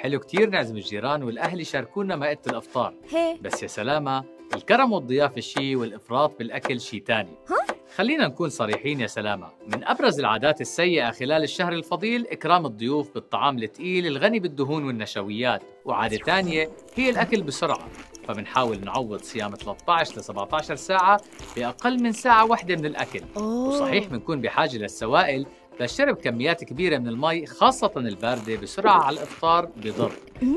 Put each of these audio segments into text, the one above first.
حلو كتير نعزم الجيران والأهل يشاركونا مائدة الإفطار. هي. بس يا سلامة الكرم والضيافة شي والإفراط بالأكل شي تاني. ها؟ خلينا نكون صريحين يا سلامة. من أبرز العادات السيئة خلال الشهر الفضيل إكرام الضيوف بالطعام الثقيل الغني بالدهون والنشويات. وعادة تانية هي الأكل بسرعة. فبنحاول نعوض صيام 13 ل 17 ساعة بأقل من ساعة واحدة من الأكل. أوه. وصحيح بنكون بحاجة للسوائل بس شرب كميات كبيرة من المي خاصة الباردة بسرعة على الإفطار بضر.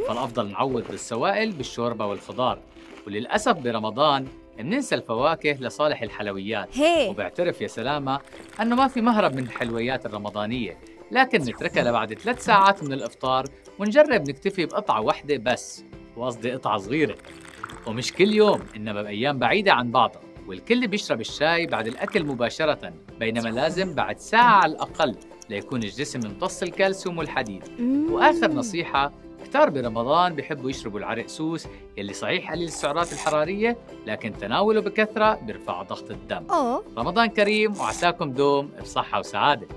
فالأفضل نعوض بالسوائل بالشوربة والخضار. وللأسف برمضان بننسى الفواكه لصالح الحلويات. هي. وبعترف يا سلامة أنه ما في مهرب من الحلويات الرمضانية. لكن نتركها لبعد ثلاث ساعات من الإفطار ونجرب نكتفي بقطعة واحدة بس. وقصدي قطعة صغيرة. ومش كل يوم إنما بأيام بعيدة عن بعضها. والكل بيشرب الشاي بعد الأكل مباشرة بينما لازم بعد ساعة على الأقل ليكون الجسم امتص الكالسيوم والحديد. وآخر نصيحة كتار برمضان بيحبوا يشربوا العرق سوس يلي صحيح قليل السعرات الحرارية لكن تناوله بكثرة بيرفع ضغط الدم. أوه. رمضان كريم وعساكم دوم بصحة وسعادة.